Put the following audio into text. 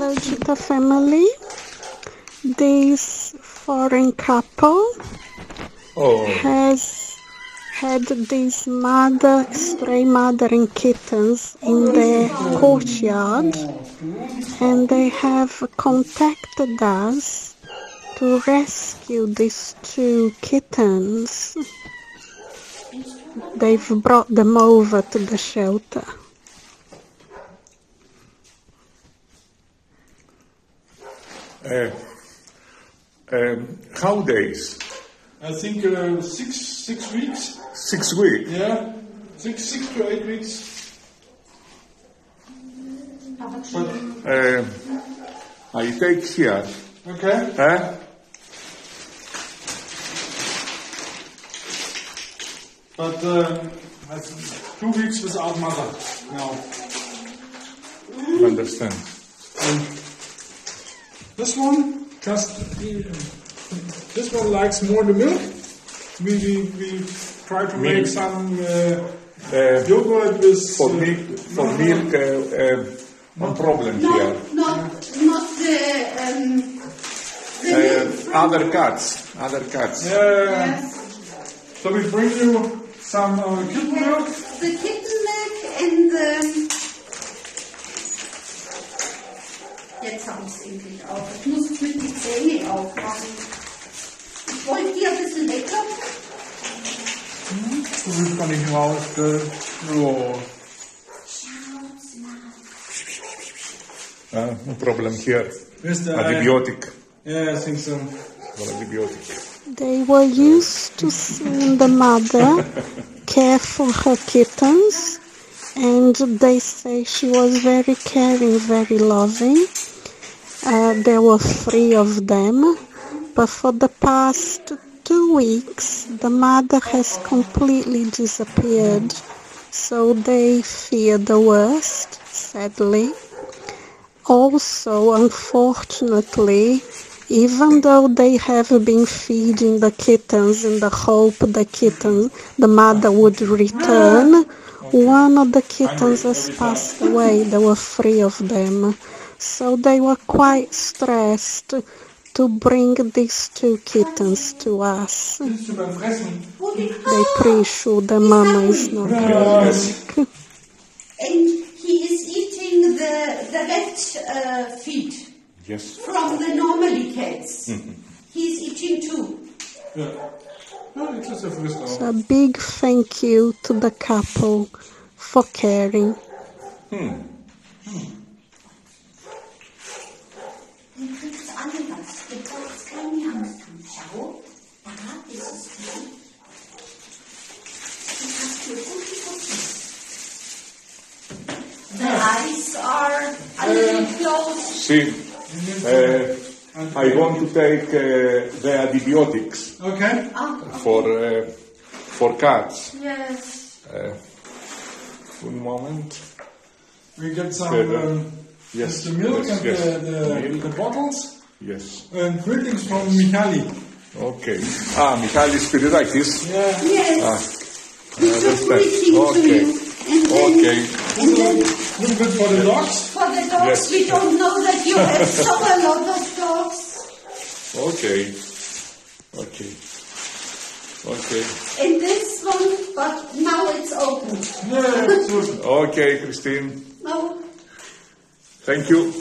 Hello, Jutta family. This foreign couple Oh, has had these mother, stray mothering kittens in their courtyard, and they have contacted us to rescue these two kittens. They've brought them over to the shelter. Uh, um, how days? I think uh, six six weeks. Six weeks. Yeah, six six to eight weeks. But Uh, I take here. okay, Eh? but uh, two weeks without mother now. Understand. And this one just this one likes more the milk. We we, we try to make some uh, Uh, yogurt with for uh, milk, for milk, uh, uh, no problem here. Not, not, not the, um, the Uh, other cats, other cats. Yeah. Yes. So we bring you some uh, kitten milk. the kitten milk and um, jetzt habe ich es endlich auf. Ich muss es mit den Zähnen aufmachen. Ich wollte die ein bisschen wegklopfen. So wie kann ich raus. Oh. Uh, no problem here. Where's the Antibiotic. Yeah, I think so. For antibiotic. They were used to seeing the mother care for her kittens, and they say she was very caring, very loving. Uh, there were three of them, but for the past two weeks, the mother has completely disappeared. So they fear the worst, sadly. Also, unfortunately, even though they have been feeding the kittens in the hope the kittens, the mother would return, one of the kittens has passed away. There were three of them. So they were quite stressed to bring these two kittens to us. Bist du beim Fressen? They pretty sure the mama is not Yes. And he is eating the, the red uh, feed Yes. from the normally cats. Mm-hmm. He's eating too. Ja. Ja, jetzt ist frisst auch. So a big thank you to the couple for caring. Du Schau, da ist es drin. Du hast hier gute Futter. The eyes are a little closed. See, uh, I want to take uh, the antibiotics Okay. Ah, for uh, for cats. yes. Uh, one moment. We get some Good. um, Yes. the milk yes, and yes. the, the, Milk. the bottles. Yes. And greetings from Michali. Okay. Ah, Michalis Spiridakis. Yeah. Yes. We took understand. greeting to Okay. you. And then, Okay. and then Little bit for the dogs. for the dogs, Yes. we don't know that you have so a lot of dogs. Okay. Okay. Okay. And this one, but now it's open. Yeah, so Okay, Christine. No, Thank you.